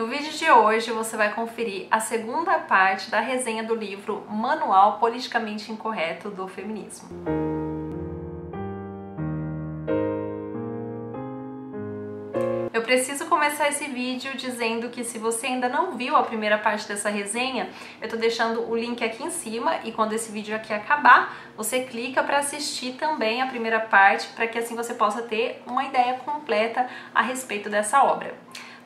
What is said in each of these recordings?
No vídeo de hoje você vai conferir a segunda parte da resenha do livro Manual Politicamente Incorreto do Feminismo. Eu preciso começar esse vídeo dizendo que se você ainda não viu a primeira parte dessa resenha, eu tô deixando o link aqui em cima e quando esse vídeo aqui acabar, você clica para assistir também a primeira parte, para que assim você possa ter uma ideia completa a respeito dessa obra.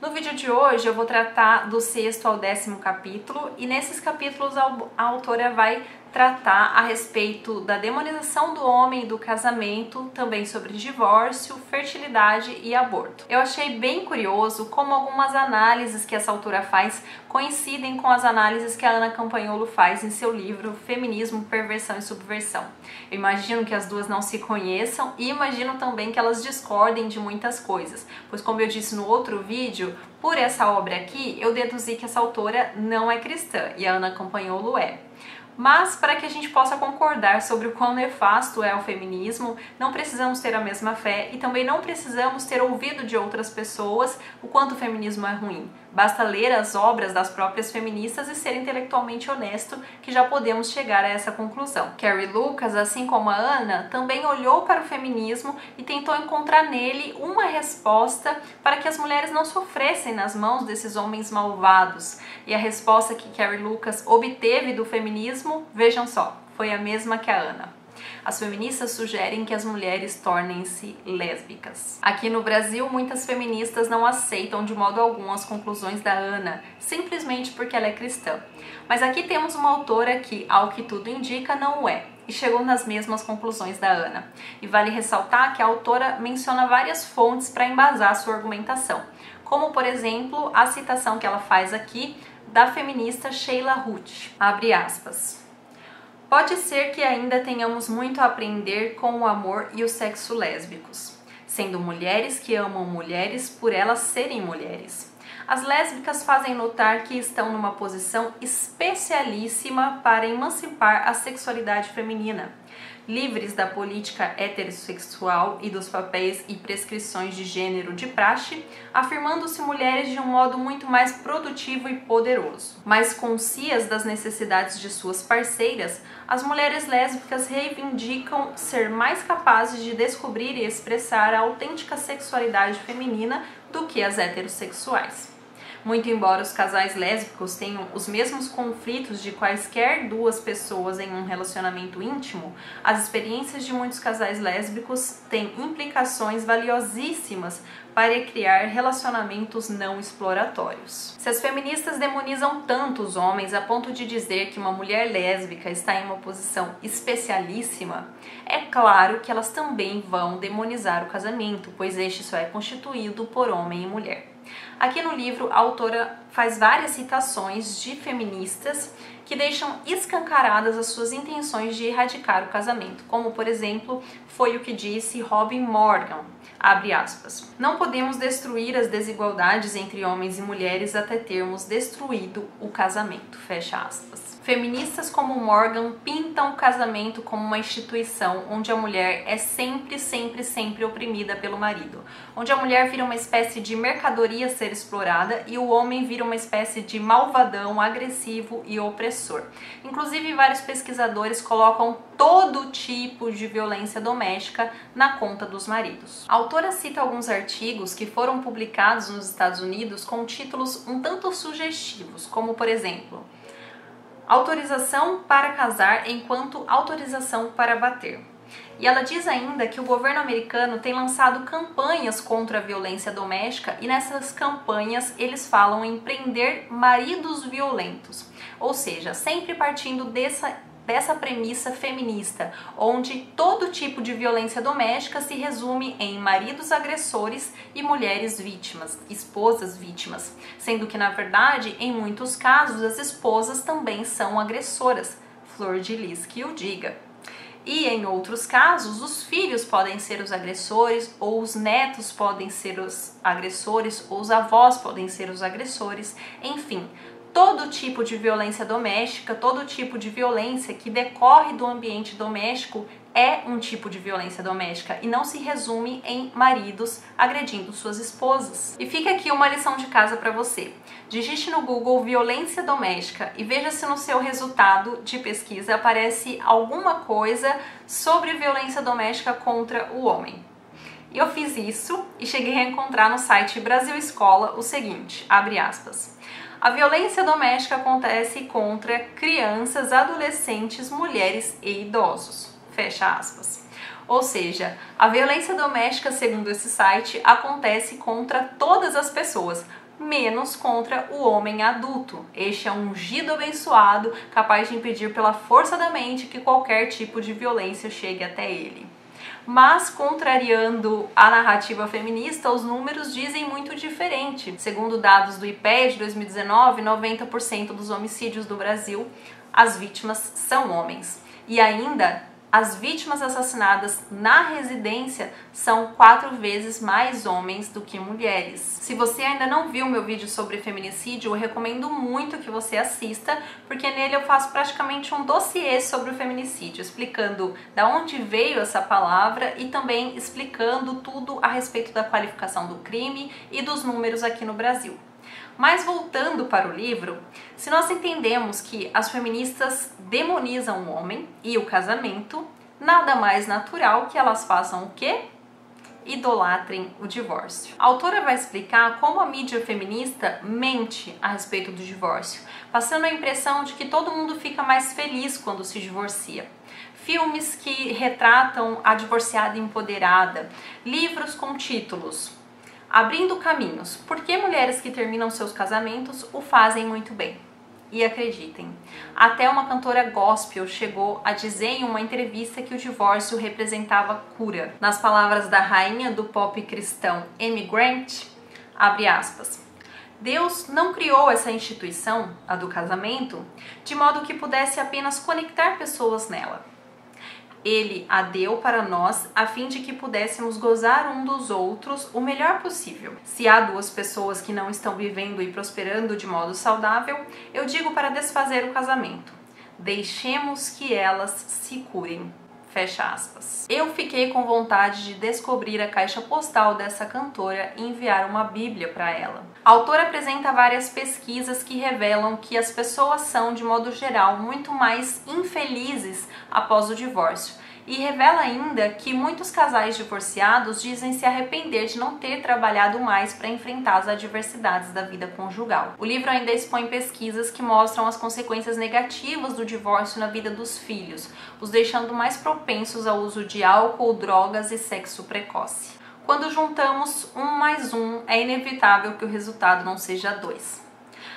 No vídeo de hoje eu vou tratar do sexto ao décimo capítulo e nesses capítulos a autora vai tratar a respeito da demonização do homem do casamento, também sobre divórcio, fertilidade e aborto. Eu achei bem curioso como algumas análises que essa autora faz coincidem com as análises que a Ana Campanholo faz em seu livro Feminismo, Perversão e Subversão. Eu imagino que as duas não se conheçam e imagino também que elas discordem de muitas coisas, pois como eu disse no outro vídeo, por essa obra aqui, eu deduzi que essa autora não é cristã e a Ana Campanholo é. Mas para que a gente possa concordar sobre o quão nefasto é o feminismo, não precisamos ter a mesma fé e também não precisamos ter ouvido de outras pessoas o quanto o feminismo é ruim. Basta ler as obras das próprias feministas e ser intelectualmente honesto que já podemos chegar a essa conclusão. Carrie Lucas, assim como a Ana, também olhou para o feminismo e tentou encontrar nele uma resposta para que as mulheres não sofressem nas mãos desses homens malvados. E a resposta que Carrie Lucas obteve do feminismo, vejam só, foi a mesma que a Ana. As feministas sugerem que as mulheres tornem-se lésbicas. Aqui no Brasil, muitas feministas não aceitam de modo algum as conclusões da Ana, simplesmente porque ela é cristã. Mas aqui temos uma autora que, ao que tudo indica, não é e chegou nas mesmas conclusões da Ana. E vale ressaltar que a autora menciona várias fontes para embasar sua argumentação, como por exemplo a citação que ela faz aqui da feminista Sheila Ruth. Abre aspas. Pode ser que ainda tenhamos muito a aprender com o amor e o sexo lésbicos, sendo mulheres que amam mulheres por elas serem mulheres. As lésbicas fazem notar que estão numa posição especialíssima para emancipar a sexualidade feminina livres da política heterossexual e dos papéis e prescrições de gênero de praxe, afirmando-se mulheres de um modo muito mais produtivo e poderoso. Mais conscias das necessidades de suas parceiras, as mulheres lésbicas reivindicam ser mais capazes de descobrir e expressar a autêntica sexualidade feminina do que as heterossexuais. Muito embora os casais lésbicos tenham os mesmos conflitos de quaisquer duas pessoas em um relacionamento íntimo, as experiências de muitos casais lésbicos têm implicações valiosíssimas para criar relacionamentos não exploratórios. Se as feministas demonizam tanto os homens a ponto de dizer que uma mulher lésbica está em uma posição especialíssima, é claro que elas também vão demonizar o casamento, pois este só é constituído por homem e mulher. Aqui no livro, a autora faz várias citações de feministas que deixam escancaradas as suas intenções de erradicar o casamento, como por exemplo foi o que disse Robin Morgan. Não podemos destruir as desigualdades entre homens e mulheres até termos destruído o casamento. Feministas como Morgan pintam o casamento como uma instituição onde a mulher é sempre, sempre, sempre oprimida pelo marido, onde a mulher vira uma espécie de mercadoria a ser explorada e o homem vira uma espécie de malvadão, agressivo e opressor. Inclusive, vários pesquisadores colocam todo tipo de violência doméstica na conta dos maridos. A autora cita alguns artigos que foram publicados nos Estados Unidos com títulos um tanto sugestivos, como por exemplo autorização para casar enquanto autorização para bater. E ela diz ainda que o governo americano tem lançado campanhas contra a violência doméstica e nessas campanhas eles falam em prender maridos violentos, ou seja, sempre partindo dessa dessa premissa feminista, onde todo tipo de violência doméstica se resume em maridos agressores e mulheres vítimas, esposas vítimas, sendo que na verdade, em muitos casos, as esposas também são agressoras. Flor de Lis que o diga. E em outros casos, os filhos podem ser os agressores, ou os netos podem ser os agressores, ou os avós podem ser os agressores, enfim, todo tipo de violência doméstica, todo tipo de violência que decorre do ambiente doméstico é um tipo de violência doméstica e não se resume em maridos agredindo suas esposas. E fica aqui uma lição de casa para você. Digite no Google violência doméstica e veja se no seu resultado de pesquisa aparece alguma coisa sobre violência doméstica contra o homem. E eu fiz isso e cheguei a encontrar no site Brasil Escola o seguinte, abre aspas. A violência doméstica acontece contra crianças, adolescentes, mulheres e idosos. Fecha aspas. Ou seja, a violência doméstica, segundo esse site, acontece contra todas as pessoas, menos contra o homem adulto. Este é um ungido abençoado, capaz de impedir pela força da mente que qualquer tipo de violência chegue até ele. Mas, contrariando a narrativa feminista, os números dizem muito diferente. Segundo dados do IPEA de 2019, 90% dos homicídios do Brasil, as vítimas são homens. E ainda as vítimas assassinadas na residência são quatro vezes mais homens do que mulheres. Se você ainda não viu meu vídeo sobre feminicídio, eu recomendo muito que você assista, porque nele eu faço praticamente um dossiê sobre o feminicídio, explicando da onde veio essa palavra e também explicando tudo a respeito da qualificação do crime e dos números aqui no Brasil. Mas voltando para o livro, se nós entendemos que as feministas demonizam o homem e o casamento, nada mais natural que elas façam o quê? idolatrem o divórcio. A autora vai explicar como a mídia feminista mente a respeito do divórcio, passando a impressão de que todo mundo fica mais feliz quando se divorcia. Filmes que retratam a divorciada empoderada, livros com títulos Abrindo caminhos. Por que mulheres que terminam seus casamentos o fazem muito bem? E acreditem, até uma cantora gospel chegou a dizer em uma entrevista que o divórcio representava cura. Nas palavras da rainha do pop cristão Amy Grant, abre aspas, Deus não criou essa instituição, a do casamento, de modo que pudesse apenas conectar pessoas nela ele a deu para nós a fim de que pudéssemos gozar um dos outros o melhor possível. Se há duas pessoas que não estão vivendo e prosperando de modo saudável, eu digo para desfazer o casamento. Deixemos que elas se curem. Fecha aspas. Eu fiquei com vontade de descobrir a caixa postal dessa cantora e enviar uma Bíblia para ela. A autora apresenta várias pesquisas que revelam que as pessoas são, de modo geral, muito mais infelizes após o divórcio e revela ainda que muitos casais divorciados dizem se arrepender de não ter trabalhado mais para enfrentar as adversidades da vida conjugal. O livro ainda expõe pesquisas que mostram as consequências negativas do divórcio na vida dos filhos, os deixando mais propensos ao uso de álcool, drogas e sexo precoce. Quando juntamos um mais um, é inevitável que o resultado não seja dois.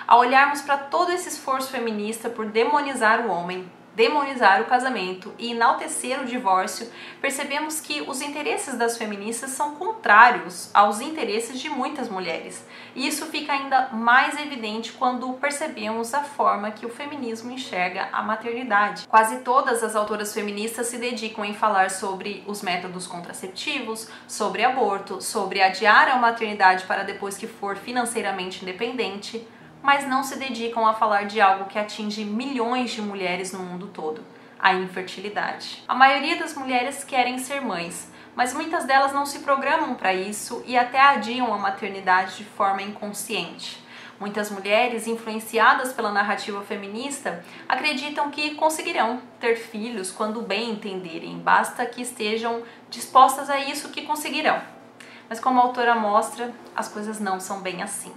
Ao olharmos para todo esse esforço feminista por demonizar o homem, demonizar o casamento e enaltecer o divórcio, percebemos que os interesses das feministas são contrários aos interesses de muitas mulheres. E isso fica ainda mais evidente quando percebemos a forma que o feminismo enxerga a maternidade. Quase todas as autoras feministas se dedicam em falar sobre os métodos contraceptivos, sobre aborto, sobre adiar a maternidade para depois que for financeiramente independente mas não se dedicam a falar de algo que atinge milhões de mulheres no mundo todo, a infertilidade. A maioria das mulheres querem ser mães, mas muitas delas não se programam para isso e até adiam a maternidade de forma inconsciente. Muitas mulheres, influenciadas pela narrativa feminista, acreditam que conseguirão ter filhos quando bem entenderem, basta que estejam dispostas a isso que conseguirão. Mas como a autora mostra, as coisas não são bem assim.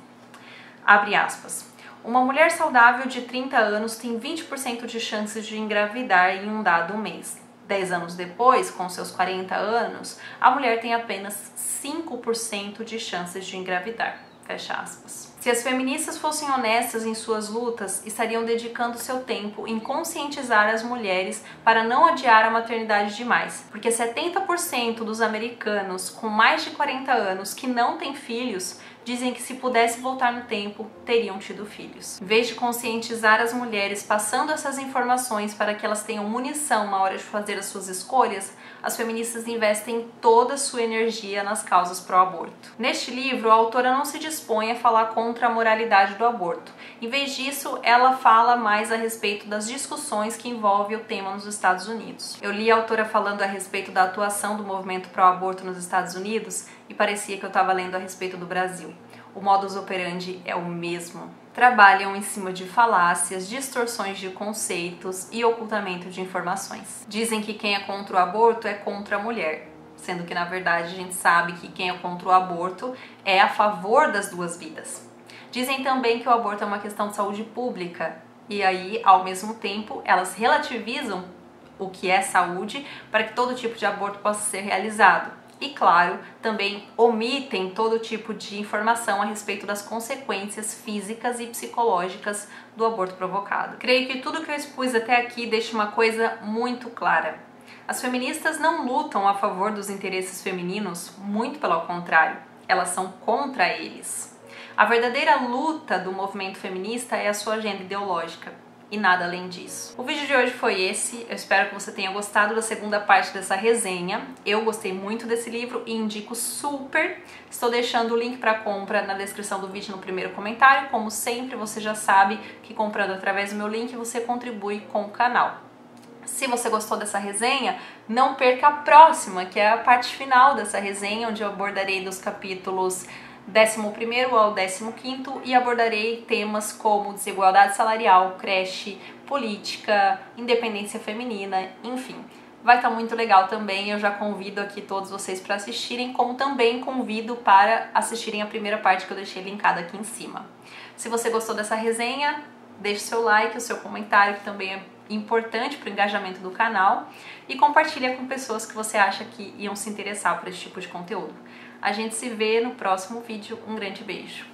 Abre aspas. Uma mulher saudável de 30 anos tem 20% de chances de engravidar em um dado mês. 10 anos depois, com seus 40 anos, a mulher tem apenas 5% de chances de engravidar. Fecha aspas. Se as feministas fossem honestas em suas lutas, estariam dedicando seu tempo em conscientizar as mulheres para não adiar a maternidade demais, porque 70% dos americanos com mais de 40 anos que não têm filhos dizem que se pudesse voltar no tempo, teriam tido filhos. Em vez de conscientizar as mulheres passando essas informações para que elas tenham munição na hora de fazer as suas escolhas, as feministas investem toda a sua energia nas causas pró-aborto. Neste livro, a autora não se dispõe a falar contra a moralidade do aborto. Em vez disso, ela fala mais a respeito das discussões que envolvem o tema nos Estados Unidos. Eu li a autora falando a respeito da atuação do movimento pró-aborto nos Estados Unidos e parecia que eu estava lendo a respeito do Brasil. O modus operandi é o mesmo. Trabalham em cima de falácias, distorções de conceitos e ocultamento de informações. Dizem que quem é contra o aborto é contra a mulher, sendo que na verdade a gente sabe que quem é contra o aborto é a favor das duas vidas. Dizem também que o aborto é uma questão de saúde pública e aí, ao mesmo tempo, elas relativizam o que é saúde para que todo tipo de aborto possa ser realizado e, claro, também omitem todo tipo de informação a respeito das consequências físicas e psicológicas do aborto provocado. Creio que tudo que eu expus até aqui deixa uma coisa muito clara. As feministas não lutam a favor dos interesses femininos, muito pelo contrário, elas são contra eles. A verdadeira luta do movimento feminista é a sua agenda ideológica e nada além disso. O vídeo de hoje foi esse, eu espero que você tenha gostado da segunda parte dessa resenha. Eu gostei muito desse livro e indico super. Estou deixando o link para compra na descrição do vídeo no primeiro comentário. Como sempre, você já sabe que comprando através do meu link você contribui com o canal. Se você gostou dessa resenha, não perca a próxima, que é a parte final dessa resenha, onde eu abordarei dos capítulos 11 ao 15 e abordarei temas como desigualdade salarial, creche, política, independência feminina, enfim. Vai estar tá muito legal também, eu já convido aqui todos vocês para assistirem, como também convido para assistirem a primeira parte que eu deixei linkada aqui em cima. Se você gostou dessa resenha, deixe seu like, o seu comentário, que também é importante para o engajamento do canal, e compartilha com pessoas que você acha que iam se interessar por esse tipo de conteúdo. A gente se vê no próximo vídeo. Um grande beijo!